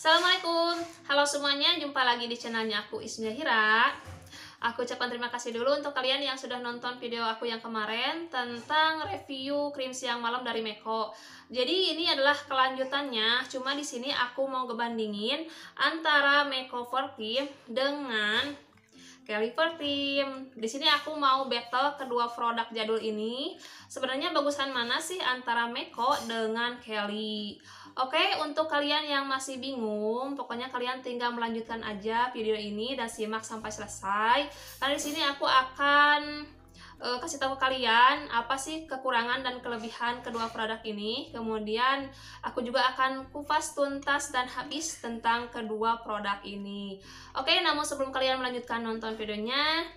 Assalamualaikum, halo semuanya, jumpa lagi di channelnya aku Ismia Aku ucapkan terima kasih dulu untuk kalian yang sudah nonton video aku yang kemarin tentang review krim siang malam dari Meko. Jadi ini adalah kelanjutannya, cuma di sini aku mau ngebandingin antara Makeover Cream dengan Kelly Team. Di sini aku mau battle kedua produk jadul ini. Sebenarnya bagusan mana sih antara Meko dengan Kelly? Oke, untuk kalian yang masih bingung, pokoknya kalian tinggal melanjutkan aja video ini dan simak sampai selesai. Karena di sini aku akan uh, kasih tahu kalian apa sih kekurangan dan kelebihan kedua produk ini. Kemudian aku juga akan kupas tuntas dan habis tentang kedua produk ini. Oke, namun sebelum kalian melanjutkan nonton videonya,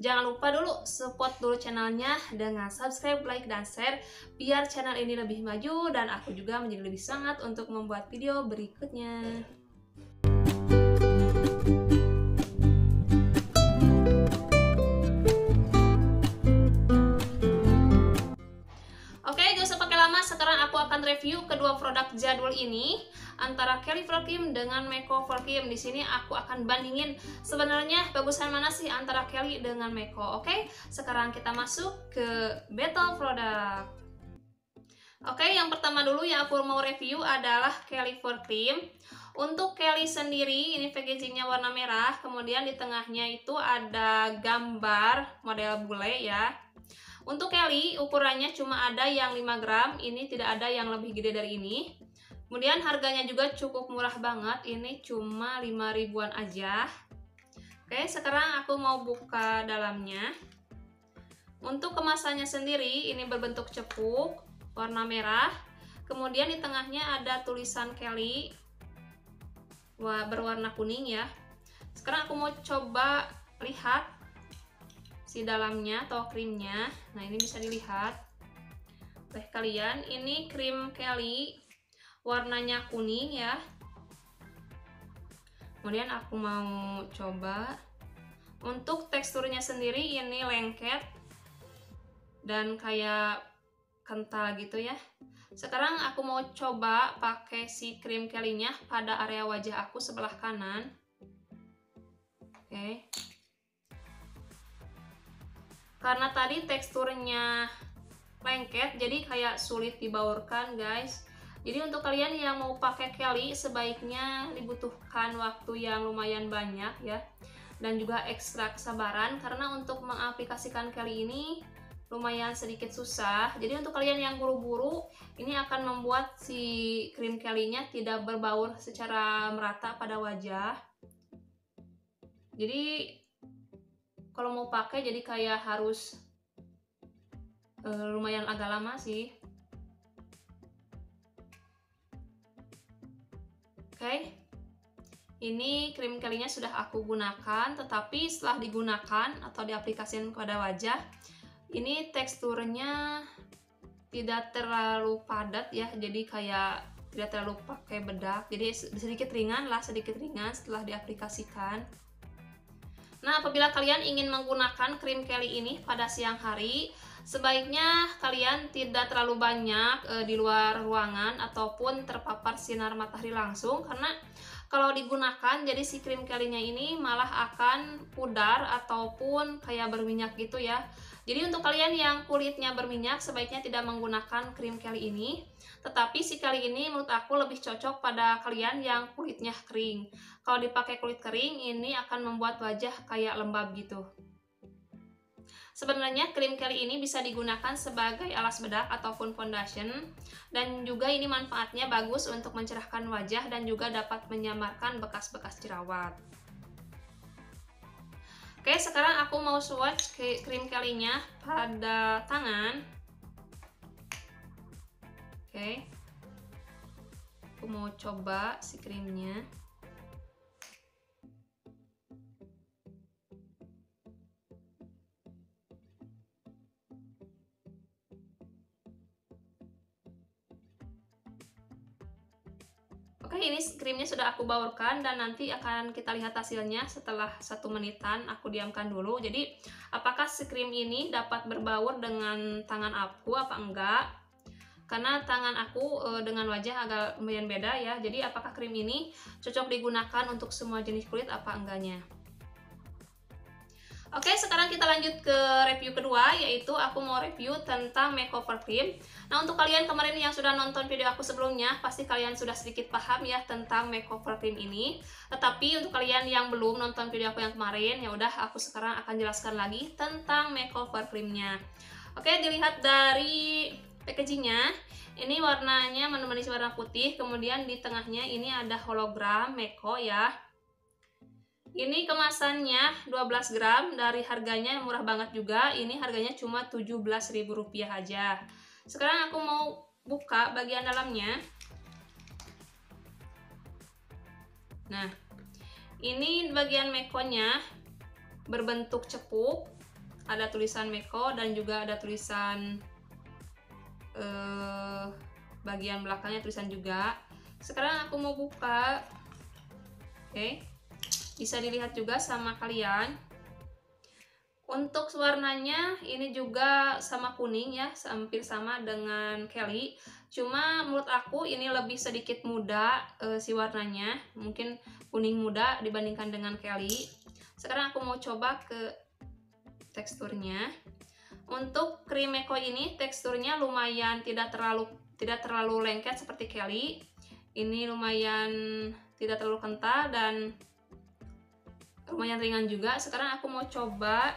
Jangan lupa dulu support dulu channelnya dengan subscribe, like, dan share biar channel ini lebih maju dan aku juga menjadi lebih semangat untuk membuat video berikutnya. Akan review kedua produk jadwal ini antara Kelly Kim dengan Meko Kim. Di sini aku akan bandingin sebenarnya bagusan mana sih antara Kelly dengan Meko. Oke, sekarang kita masuk ke battle produk. Oke, yang pertama dulu yang aku mau review adalah Kelly Kim. Untuk Kelly sendiri, ini packagingnya warna merah, kemudian di tengahnya itu ada gambar model bule ya. Untuk Kelly, ukurannya cuma ada yang 5 gram, ini tidak ada yang lebih gede dari ini. Kemudian harganya juga cukup murah banget, ini cuma 5 ribuan aja. Oke, sekarang aku mau buka dalamnya. Untuk kemasannya sendiri, ini berbentuk cepuk, warna merah. Kemudian di tengahnya ada tulisan Kelly, berwarna kuning ya. Sekarang aku mau coba lihat si dalamnya atau krimnya. Nah, ini bisa dilihat. Oleh kalian. Ini krim Kelly. Warnanya kuning ya. Kemudian aku mau coba. Untuk teksturnya sendiri ini lengket dan kayak kental gitu ya. Sekarang aku mau coba pakai si krim kelinya pada area wajah aku sebelah kanan. Oke karena tadi teksturnya lengket jadi kayak sulit dibaurkan guys jadi untuk kalian yang mau pakai Kelly sebaiknya dibutuhkan waktu yang lumayan banyak ya dan juga ekstra kesabaran karena untuk mengaplikasikan Kelly ini lumayan sedikit susah. Jadi untuk kalian yang buru-buru ini akan membuat si krim Kelly-nya tidak berbaur secara merata pada wajah. Jadi kalau mau pakai jadi kayak harus uh, lumayan agak lama sih. Okay? ini krim kelinya sudah aku gunakan tetapi setelah digunakan atau diaplikasikan pada wajah ini teksturnya tidak terlalu padat ya. Jadi kayak tidak terlalu pakai bedak. Jadi sedikit ringan lah sedikit ringan setelah diaplikasikan nah apabila kalian ingin menggunakan krim Kelly ini pada siang hari sebaiknya kalian tidak terlalu banyak e, di luar ruangan ataupun terpapar sinar matahari langsung karena kalau digunakan jadi si krim kelinya ini malah akan pudar ataupun kayak berminyak gitu ya. Jadi untuk kalian yang kulitnya berminyak sebaiknya tidak menggunakan krim keli ini. Tetapi si kali ini menurut aku lebih cocok pada kalian yang kulitnya kering. Kalau dipakai kulit kering ini akan membuat wajah kayak lembab gitu Sebenarnya krim Kelly ini bisa digunakan sebagai alas bedak ataupun foundation dan juga ini manfaatnya bagus untuk mencerahkan wajah dan juga dapat menyamarkan bekas-bekas jerawat. Oke, sekarang aku mau swatch krim Kelly-nya pada tangan. Oke. Aku mau coba si krimnya. Oke ini krimnya sudah aku baurkan dan nanti akan kita lihat hasilnya setelah satu menitan aku diamkan dulu. Jadi apakah si krim ini dapat berbaur dengan tangan aku apa enggak? Karena tangan aku e, dengan wajah agak lumayan beda ya. Jadi apakah krim ini cocok digunakan untuk semua jenis kulit apa enggaknya Oke, sekarang kita lanjut ke review kedua, yaitu aku mau review tentang makeover cream. Nah, untuk kalian kemarin yang sudah nonton video aku sebelumnya, pasti kalian sudah sedikit paham ya tentang makeover cream ini. Tetapi untuk kalian yang belum nonton video aku yang kemarin, ya udah aku sekarang akan jelaskan lagi tentang makeover creamnya. Oke, dilihat dari packagingnya, ini warnanya menemani warna putih, kemudian di tengahnya ini ada hologram Meko ya ini kemasannya 12 gram dari harganya murah banget juga. Ini harganya cuma Rp17.000 aja. Sekarang aku mau buka bagian dalamnya. Nah, ini bagian mekonya berbentuk cepuk. Ada tulisan meko dan juga ada tulisan eh, bagian belakangnya tulisan juga. Sekarang aku mau buka. Oke. Okay bisa dilihat juga sama kalian. Untuk warnanya ini juga sama kuning ya hampir sama dengan Kelly. Cuma menurut aku ini lebih sedikit muda e, si warnanya. Mungkin kuning muda dibandingkan dengan Kelly. Sekarang aku mau coba ke teksturnya. Untuk krim Eko ini teksturnya lumayan tidak terlalu tidak terlalu lengket seperti Kelly. Ini lumayan tidak terlalu kental dan lumayan ringan juga. Sekarang aku mau coba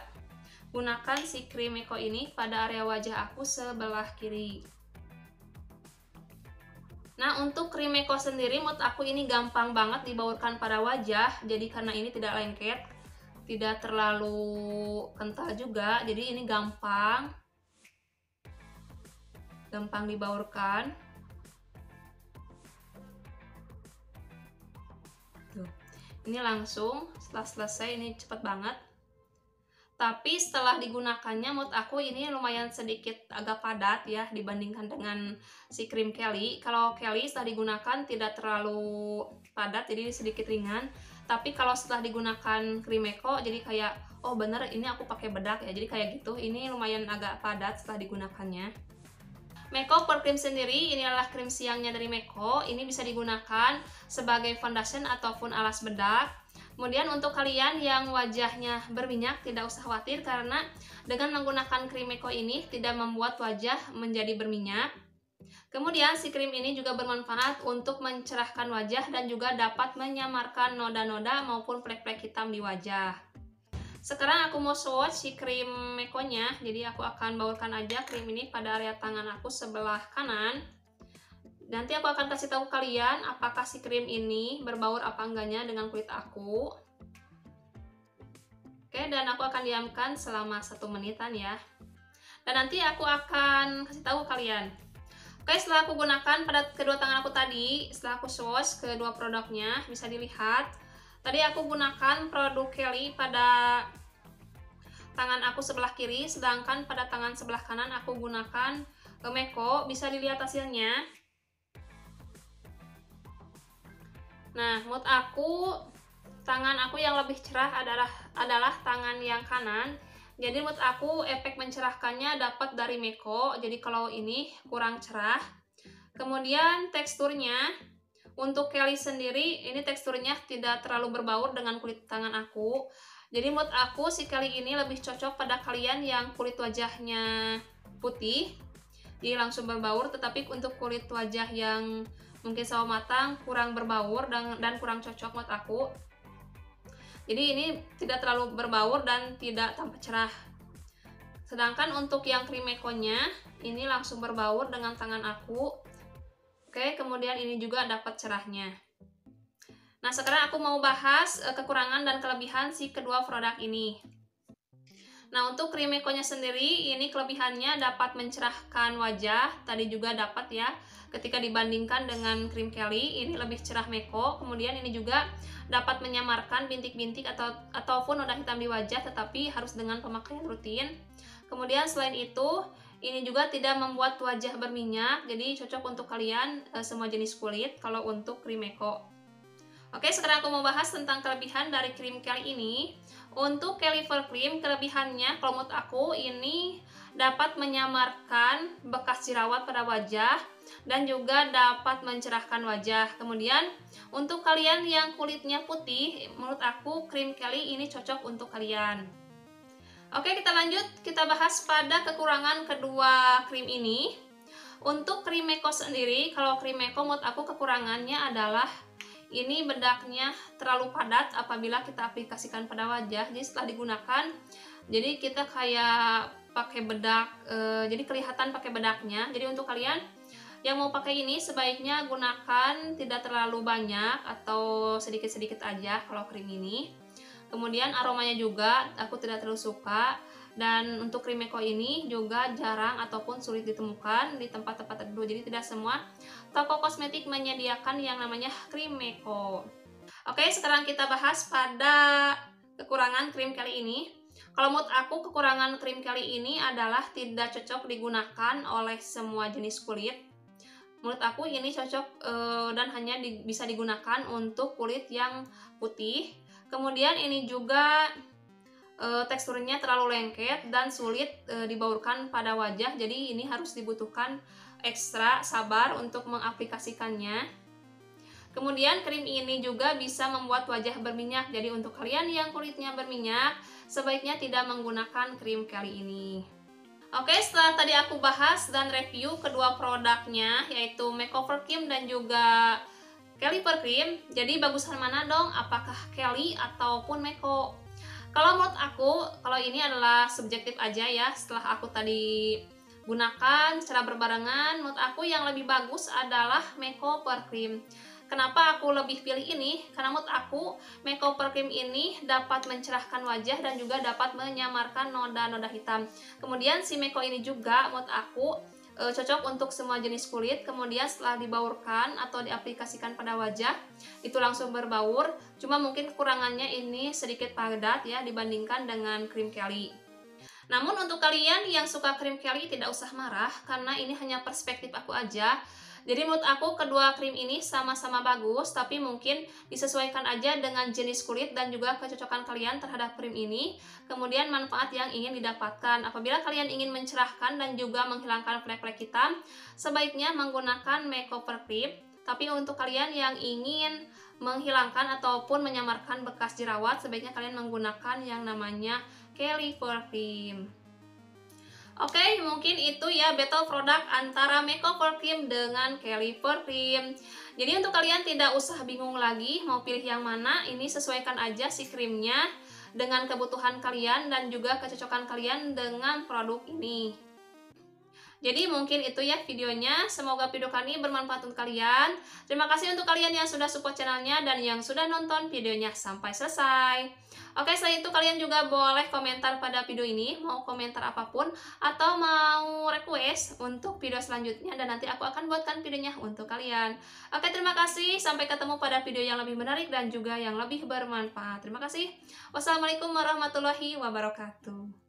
gunakan si krim Eko ini pada area wajah aku sebelah kiri. Nah untuk krim Eko sendiri menurut aku ini gampang banget dibaurkan pada wajah. Jadi karena ini tidak lengket tidak terlalu kental juga jadi ini gampang. Gampang dibaurkan ini langsung setelah selesai ini cepet banget. Tapi setelah digunakannya menurut aku ini lumayan sedikit agak padat ya dibandingkan dengan si krim Kelly. Kalau Kelly setelah digunakan tidak terlalu padat jadi sedikit ringan. Tapi kalau setelah digunakan krim Eko jadi kayak oh bener ini aku pakai bedak ya. Jadi kayak gitu ini lumayan agak padat setelah digunakannya Meko per Cream sendiri ini adalah krim siangnya dari Meko. Ini bisa digunakan sebagai foundation ataupun alas bedak. Kemudian untuk kalian yang wajahnya berminyak tidak usah khawatir karena dengan menggunakan krim Meko ini tidak membuat wajah menjadi berminyak. Kemudian si krim ini juga bermanfaat untuk mencerahkan wajah dan juga dapat menyamarkan noda-noda maupun plek-plek hitam di wajah. Sekarang aku mau swatch si krim mekonya, jadi aku akan baurkan aja krim ini pada area tangan aku sebelah kanan. Nanti aku akan kasih tahu kalian apakah si krim ini berbaur apa enggaknya dengan kulit aku. Oke, dan aku akan diamkan selama satu menitan ya. Dan nanti aku akan kasih tahu kalian. Oke, setelah aku gunakan pada kedua tangan aku tadi, setelah aku swatch kedua produknya, bisa dilihat Tadi aku gunakan produk Kelly pada tangan aku sebelah kiri, sedangkan pada tangan sebelah kanan aku gunakan Meko. Bisa dilihat hasilnya. Nah, menurut aku tangan aku yang lebih cerah adalah adalah tangan yang kanan. Jadi menurut aku efek mencerahkannya dapat dari Meko. Jadi kalau ini kurang cerah. Kemudian teksturnya untuk Kelly sendiri, ini teksturnya tidak terlalu berbaur dengan kulit tangan aku. Jadi menurut aku si Kelly ini lebih cocok pada kalian yang kulit wajahnya putih. Jadi langsung berbaur, tetapi untuk kulit wajah yang mungkin sawo matang kurang berbaur dan, dan kurang cocok menurut aku. Jadi ini tidak terlalu berbaur dan tidak tampak cerah. Sedangkan untuk yang krim mekonya, ini langsung berbaur dengan tangan aku Oke, kemudian ini juga dapat cerahnya. Nah, sekarang aku mau bahas uh, kekurangan dan kelebihan si kedua produk ini. Nah, untuk krim Ekonya sendiri, ini kelebihannya dapat mencerahkan wajah. Tadi juga dapat ya, ketika dibandingkan dengan krim Kelly, ini lebih cerah Meko. Kemudian ini juga dapat menyamarkan bintik-bintik atau ataupun noda hitam di wajah, tetapi harus dengan pemakaian rutin. Kemudian selain itu, ini juga tidak membuat wajah berminyak, jadi cocok untuk kalian e, semua jenis kulit kalau untuk krim Eko. Oke, sekarang aku mau bahas tentang kelebihan dari krim Kelly ini. Untuk For Cream, kelebihannya kalau menurut aku ini dapat menyamarkan bekas jerawat pada wajah dan juga dapat mencerahkan wajah. Kemudian untuk kalian yang kulitnya putih, menurut aku krim Kelly ini cocok untuk kalian. Oke, kita lanjut. Kita bahas pada kekurangan kedua krim ini. Untuk krim Meko sendiri, kalau krim Meko menurut aku kekurangannya adalah ini bedaknya terlalu padat apabila kita aplikasikan pada wajah jadi setelah digunakan jadi kita kayak pakai bedak e, jadi kelihatan pakai bedaknya jadi untuk kalian yang mau pakai ini sebaiknya gunakan tidak terlalu banyak atau sedikit-sedikit aja kalau krim ini kemudian aromanya juga aku tidak terlalu suka. Dan untuk krim Meko ini juga jarang ataupun sulit ditemukan di tempat-tempat tertentu. Jadi tidak semua toko kosmetik menyediakan yang namanya krim Meko oke sekarang kita bahas pada kekurangan krim kali ini. Kalau menurut aku kekurangan krim kali ini adalah tidak cocok digunakan oleh semua jenis kulit. Menurut aku ini cocok e, dan hanya bisa digunakan untuk kulit yang putih kemudian ini juga e, teksturnya terlalu lengket dan sulit e, dibaurkan pada wajah jadi ini harus dibutuhkan ekstra sabar untuk mengaplikasikannya Kemudian krim ini juga bisa membuat wajah berminyak. Jadi untuk kalian yang kulitnya berminyak, sebaiknya tidak menggunakan krim kali ini. Oke, setelah tadi aku bahas dan review kedua produknya, yaitu Makeover Cream dan juga Kelly Per Cream. Jadi bagusan mana dong? Apakah Kelly ataupun Meko? Kalau menurut aku, kalau ini adalah subjektif aja ya. Setelah aku tadi gunakan secara berbarengan, menurut aku yang lebih bagus adalah Meko Per Cream. Kenapa aku lebih pilih ini? Karena menurut aku, Makeover Cream ini dapat mencerahkan wajah dan juga dapat menyamarkan noda-noda hitam. Kemudian si Meko ini juga menurut aku e, cocok untuk semua jenis kulit. Kemudian setelah dibaurkan atau diaplikasikan pada wajah itu langsung berbaur. Cuma mungkin kekurangannya ini sedikit padat ya dibandingkan dengan krim Kelly. Namun untuk kalian yang suka krim Kelly tidak usah marah karena ini hanya perspektif aku aja jadi menurut aku kedua krim ini sama-sama bagus, tapi mungkin disesuaikan aja dengan jenis kulit dan juga kecocokan kalian terhadap krim ini. Kemudian manfaat yang ingin didapatkan. Apabila kalian ingin mencerahkan dan juga menghilangkan flek-flek hitam, sebaiknya menggunakan makeover cream. Tapi untuk kalian yang ingin menghilangkan ataupun menyamarkan bekas jerawat, sebaiknya kalian menggunakan yang namanya Kelly Cream. Oke, okay, mungkin itu ya battle produk antara Makeover Cream dengan For Cream. Jadi untuk kalian tidak usah bingung lagi mau pilih yang mana, ini sesuaikan aja si krimnya dengan kebutuhan kalian dan juga kecocokan kalian dengan produk ini. Jadi mungkin itu ya videonya. Semoga video kali ini bermanfaat untuk kalian. Terima kasih untuk kalian yang sudah support channelnya dan yang sudah nonton videonya sampai selesai. Oke, selain itu kalian juga boleh komentar pada video ini, mau komentar apa pun, atau mau request untuk video selanjutnya, dan nanti aku akan buatkan videonya untuk kalian. Oke, terima kasih. Sampai ketemu pada video yang lebih menarik dan juga yang lebih bermanfaat. Terima kasih. Wassalamualaikum warahmatullahi wabarakatuh.